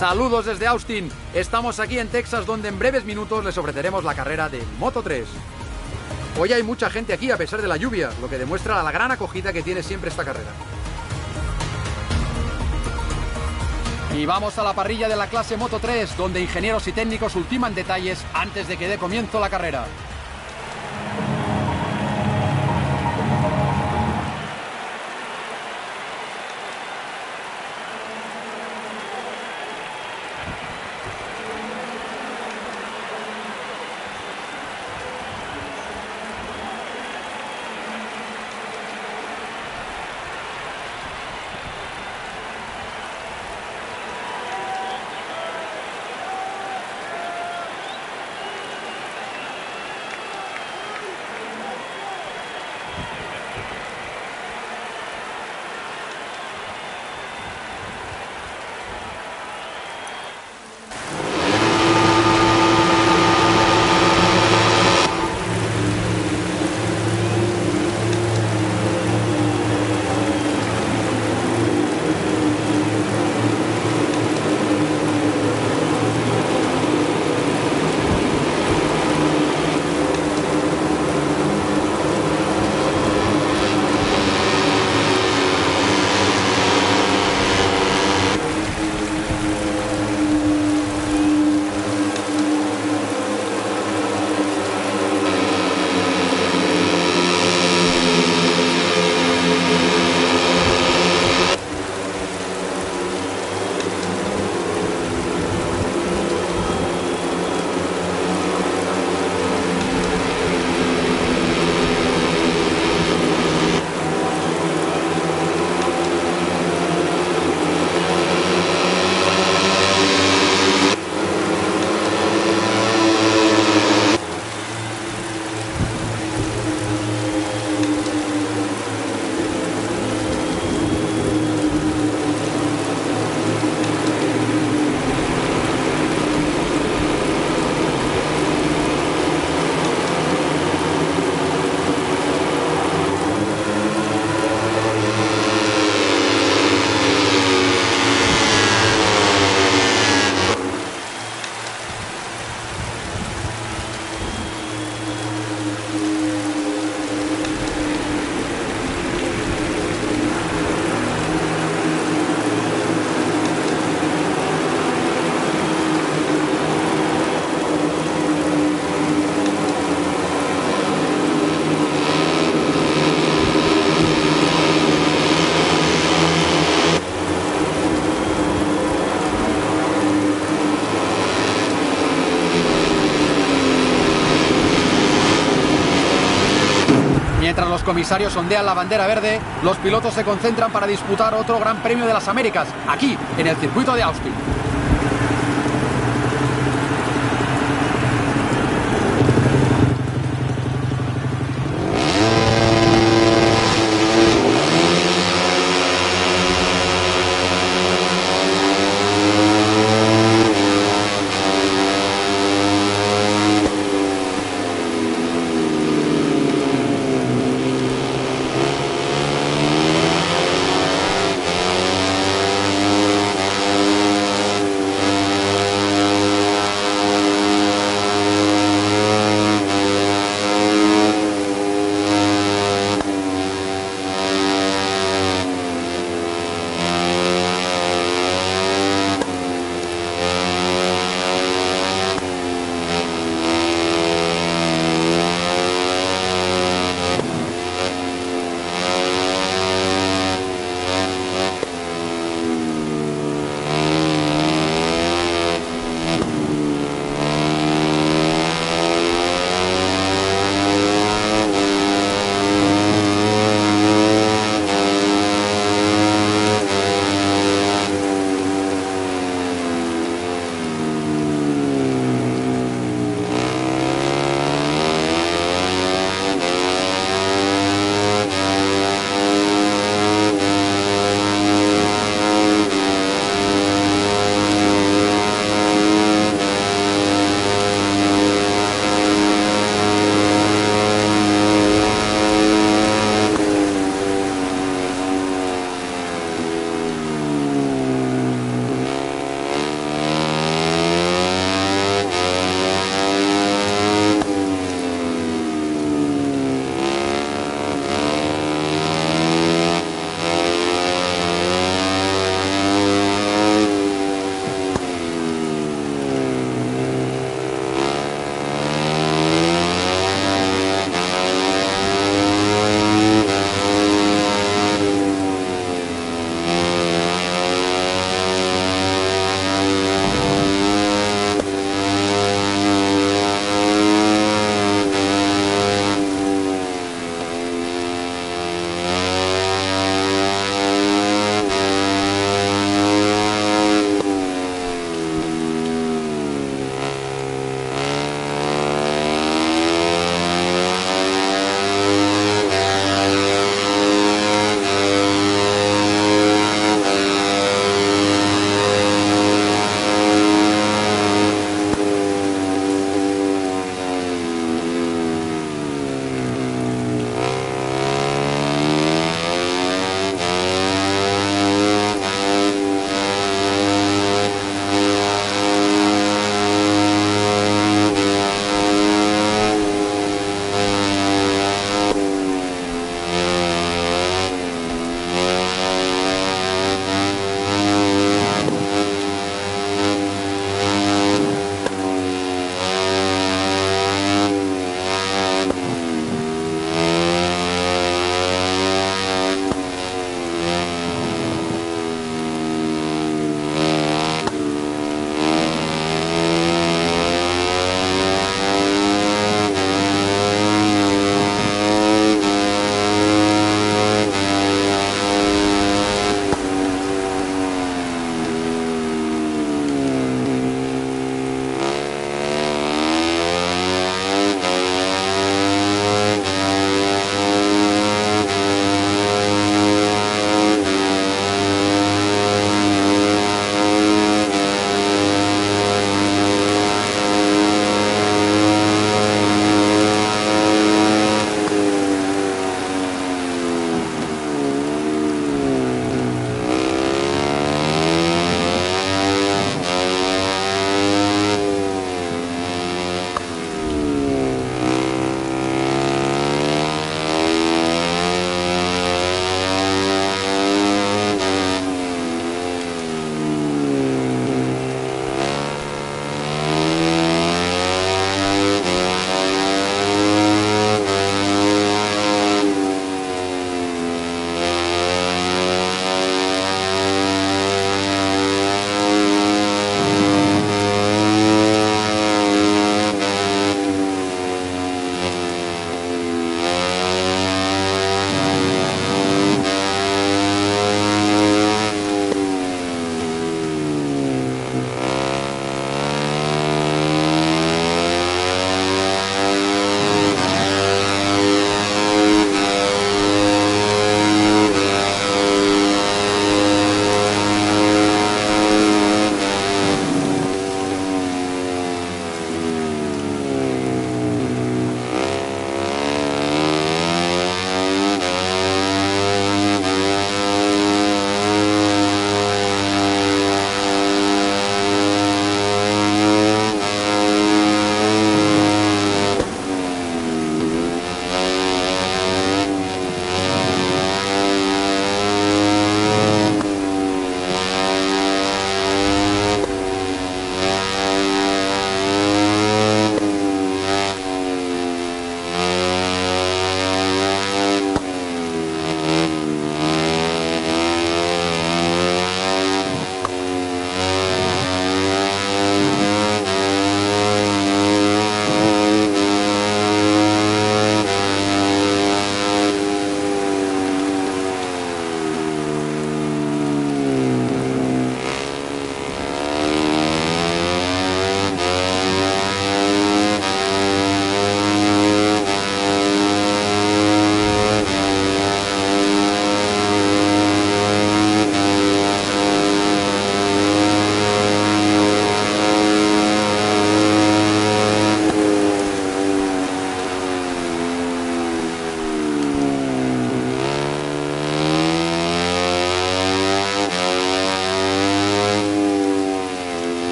Saludos desde Austin. Estamos aquí en Texas donde en breves minutos les ofreceremos la carrera de Moto 3. Hoy hay mucha gente aquí a pesar de la lluvia, lo que demuestra la gran acogida que tiene siempre esta carrera. Y vamos a la parrilla de la clase Moto 3, donde ingenieros y técnicos ultiman detalles antes de que dé comienzo la carrera. Mientras los comisarios ondean la bandera verde, los pilotos se concentran para disputar otro Gran Premio de las Américas, aquí, en el circuito de Austin.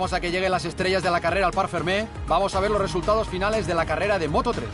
Esperamos a que lleguen las estrellas de la carrera al Par Fermé, vamos a ver los resultados finales de la carrera de Moto 3.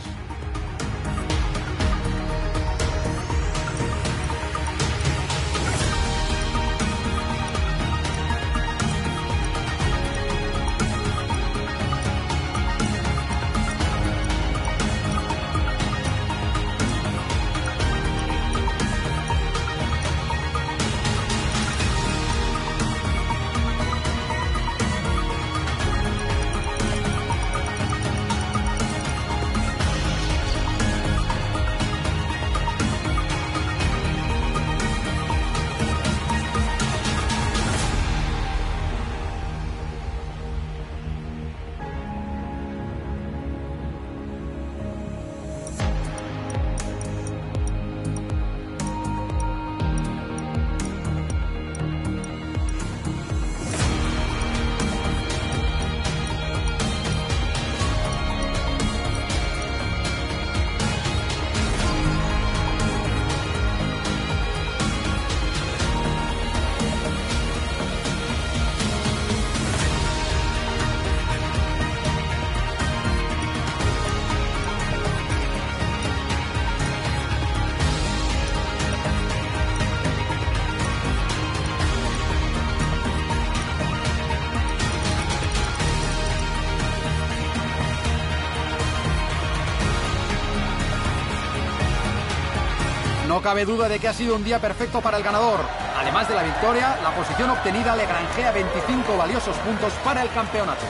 No cabe duda de que ha sido un día perfecto para el ganador. Además de la victoria, la posición obtenida le granjea 25 valiosos puntos para el campeonato.